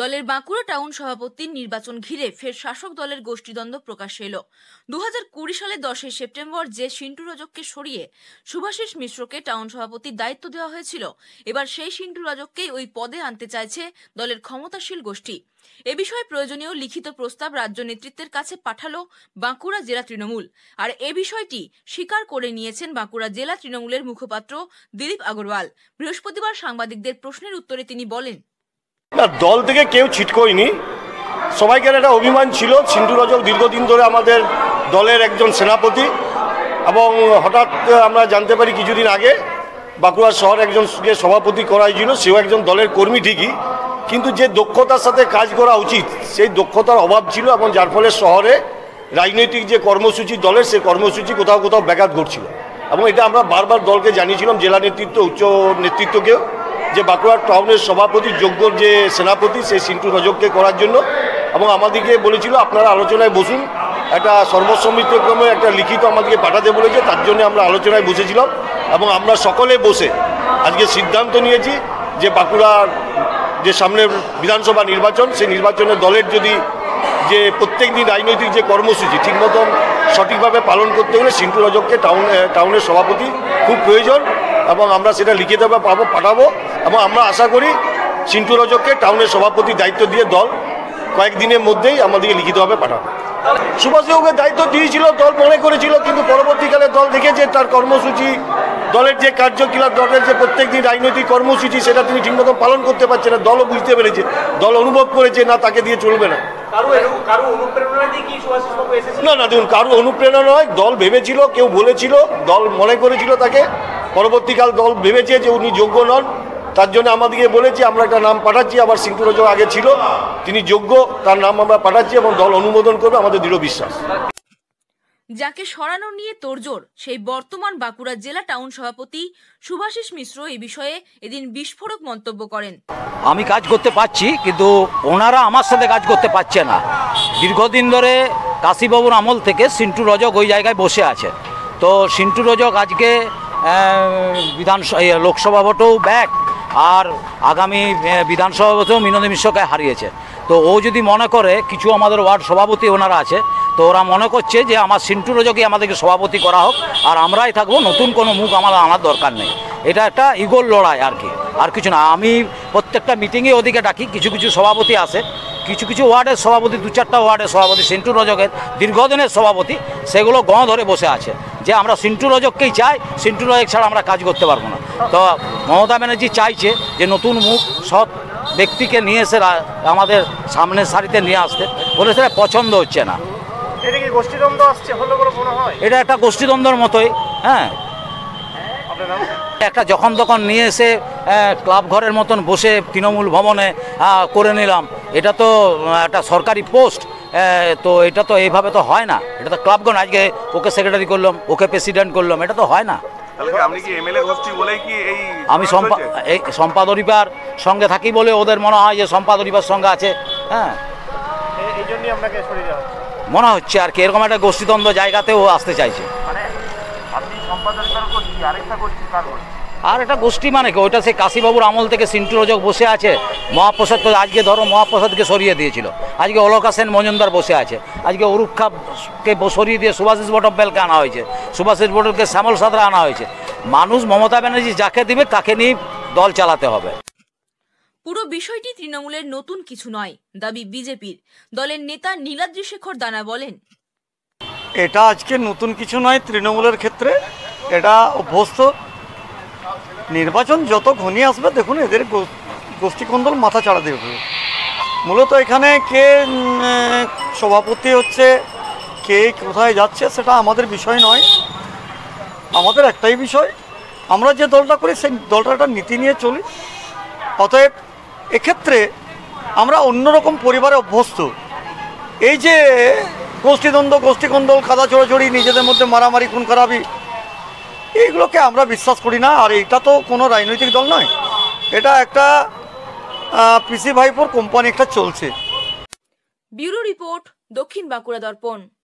দলের বাঁকুড়া টাউন সভাপতির নির্বাচন ঘিরে ফের শাসক দলের গোষ্ঠীদ্বন্দ্ব প্রকাশ্যে এলো। দু কুড়ি সালের দশই সেপ্টেম্বর যে সিন্টু রজককে সরিয়ে সুভাষিস মিশ্রকে টাউন সভাপতির দায়িত্ব দেওয়া হয়েছিল, এবার সেই সিন্টু রজককেই ওই পদে আনতে চাইছে দলের ক্ষমতাশীল গোষ্ঠী। এ বিষয়ে প্রয়োজনীয় লিখিত প্রস্তাব রাজ্য নেতৃত্বের কাছে পাঠালো বাঁকুড়া জেলা তৃণমূল। আর এ বিষয়টি স্বীকার করে নিয়েছেন বাঁকুড়া জেলা তৃণমূলের মুখপাত্র দিলীপ আগরওয়াল। বৃহস্পতিবার সাংবাদিকদের প্রশ্নের উত্তরে তিনি বলেন না, দল থেকে কেউ ছিটকোয়নি সবাইকার একটা অভিমান ছিল, সিন্ধু রজক দীর্ঘদিন ধরে আমাদের দলের একজন সেনাপতি এবং হঠাৎ আমরা জানতে পারি কিছুদিন আগে বাঁকুড়া শহর একজন যে সভাপতি করা হয়েছিল সেও একজন দলের কর্মী ঠিকই। কিন্তু যে দক্ষতার সাথে কাজ করা উচিত, সেই দক্ষতার অভাব ছিল এবং যার ফলে শহরে রাজনৈতিক যে কর্মসূচি দলের, সেই কর্মসূচি কোথাও কোথাও ব্যাঘাত ঘটছিল। এবং এটা আমরা বারবার দলকে জানিয়েছিলাম, জেলা নেতৃত্ব, উচ্চ নেতৃত্বকেও। যে বাঁকুড়া টাউনের সভাপতি যোগ্য যে সেনাপতি, সেই সিন্টু রজককে করার জন্য এবং আমাদেরকে বলেছিল, আপনারা আলোচনায় বসুন। একটা সর্বসম্মতিক্রমে একটা লিখিত আমাদেরকে পাঠাতে বলেছে, তার জন্য আমরা আলোচনায় বসেছিলাম এবং আমরা সকলে বসে আজকে সিদ্ধান্ত নিয়েছি যে বাঁকুড়ার যে সামনে বিধানসভা নির্বাচন, সেই নির্বাচনে দলের যদি যে প্রত্যেক দিন রাজনৈতিক যে কর্মসূচি ঠিক মতন সঠিকভাবে পালন করতে হলে সিন্টু রজককে টাউন টাউনের সভাপতি খুব প্রয়োজন এবং আমরা সেটা লিখিতভাবে পাবো, পাঠাবো। এবং আমরা আশা করি সিন্টু রজককে টাউনের সভাপতি দায়িত্ব দিয়ে দল কয়েকদিনের মধ্যেই আমাদেরকে লিখিতভাবে পাঠাবে। সুভাষবাবুকে দায়িত্ব দিয়েছিল দল মনে করেছিল কিন্তু পরবর্তীকালে দল দেখেছে তার কর্মসূচি দলের যে কার্যকলাপ দলের যে প্রত্যেক দিন রাজনৈতিক কর্মসূচি সেটা তিনি ঠিকমতো পালন করতে পারছে না দলও বুঝতে পেরেছে দল অনুভব করেছে না তাকে দিয়ে চলবে না। না না দেখুন কারও অনুপ্রেরণা নয় দল ভেবেছিল কেউ বলেছিল দল মনে করেছিল তাকে পরবর্তীকাল দল ভেবেছে যে উনি যোগ্য নন তার জন্য আমাদেরকে বলেছে আমরা একটা নাম পাঠাচ্ছি আবার সিন্টু রজক আগে ছিল। তিনি যোগ্য তার নাম আমরা পাঠাচ্ছি এবং দল অনুমোদন করবে আমাদের দৃঢ় বিশ্বাস। যাকে সরানো নিয়ে তোড়জোড় সেই বর্তমান বাঁকুড়া জেলা টাউন সভাপতি সুভাষিস মিশ্র এই বিষয়ে এদিন বিস্ফোরক মন্তব্য করেন। আমি কাজ করতে পারছি কিন্তু ওনারা আমার সাথে কাজ করতে পারছে না। দীর্ঘদিন ধরে কাশীবাবুর আমল থেকে সিন্টু রজক ওই জায়গায় বসে আছে। তো সিন্টু রজক আজকে বিধানসভা লোকসভা ভোটেও ব্যাক আর আগামী বিধানসভা মিনতি মিশ্রকে হারিয়েছে। তো ও যদি মনে করে, কিছু আমাদের ওয়ার্ড সভাপতি ওনারা আছে, তো ওরা মনে করছে যে আমার সিন্টু রজকে আমাদেরকে সভাপতি করা হোক, আর আমরাই থাকব, নতুন কোনো মুখ আমাদের আনার দরকার নেই। এটা একটা ইগোর লড়াই আর কি, আর কিছু না। আমি প্রত্যেকটা মিটিংয়ে ওদিকে ডাকি, কিছু কিছু সভাপতি আসে কিছু কিছু ওয়ার্ডের সভাপতি, দু চারটা ওয়ার্ডের সভাপতি, সিন্টু রজকের দীর্ঘদিনের সভাপতি, সেগুলো গঁ ধরে বসে আছে, যে আমরা সিন্টু রজককেই চাই, সিন্টু রজক ছাড়া আমরা কাজ করতে পারব না। তো মমতা ব্যানার্জি চাইছে যে নতুন মুখ সৎ ব্যক্তিকে নিয়ে এসে আমাদের সামনের সারিতে নিয়ে আসতে। বলে সেটা পছন্দ হচ্ছে না। এটা একটা গোষ্ঠীদ্বন্দ্বর মতোই হ্যাঁ। একটা যখন তখন নিয়ে এসে ক্লাব ঘরের মতন বসে তৃণমূল ভবনে করে নিলাম। এটা তো একটা সরকারি পোস্ট তো এটা তো এইভাবে তো হয় না। এটা তো ক্লাবগণ আজকে ওকে সেক্রেটারি করলাম ওকে প্রেসিডেন্ট করলাম এটা তো হয় না। আমি সম্পা এই সম্পাদরিপার সঙ্গে থাকি বলে ওদের মনে হয় যে সম্পাদরিপার সঙ্গে আছে হ্যাঁ। মনে হচ্ছে আর কি এরকম একটা গোষ্ঠীদ্বন্দ্ব জায়গাতেও আসতে চাইছে। মানে আর একটা গোষ্ঠী মানে কি ওইটা সেই কাশীবাবুর আমল থেকে সিন্টু রজক বসে আছে মহাপ্রসাদ তো আজকে ধরো মহাপ্রসাদকে সরিয়ে দিয়েছিল। আজকে অলকা সেন মজুমদার বসে আছে। আজকে অরূপ খাপকে সরিয়ে দিয়ে সুভাষিস বটব্বেলকে আনা হয়েছে। সুভাষিস বটলকে শ্যামল সাদরা আনা হয়েছে। মানুষ মমতা ব্যানার্জি যাকে দিবে তাকে নিয়ে দল চালাতে হবে। পুরো বিষয়টি তৃণমূলের নতুন কিছু নয় দাবি বিজেপির। দলের নেতা নীলাদ্রি শেখর দানা বলেন এটা আজকে নতুন কিছু নয় তৃণমূলের ক্ষেত্রে। এটা অভ্যস্ত। নির্বাচন যত ঘনিয়ে আসবে দেখুন এদের গো- গোষ্ঠীকন্দল মাথা চাড়া দেবে। মূলত এখানে কে সভাপতি হচ্ছে, কে, কোথায় যাচ্ছে সেটা আমাদের বিষয় নয়। আমাদের একটাই বিষয়, আমরা যে দলটা করি সেই দলটা একটা নীতি নিয়ে চলি। অতএব এক্ষেত্রে আমরা অন্যরকম পরিবারে অভ্যস্ত। এই যে গোষ্ঠীদ্বন্দ্ব, গোষ্ঠীকন্দল কাদা চড়াচড়ি নিজেদের মধ্যে মারামারি, খুন খারাপি, এইগুলোকে আমরা বিশ্বাস করি না। আর এটা তো কোনো রাজনৈতিক দল নয়। এটা একটা পিসি ভাইপোর কোম্পানি একটা চলছে। ব্যুরো রিপোর্ট দক্ষিণ বাঁকুড়া দর্পণ।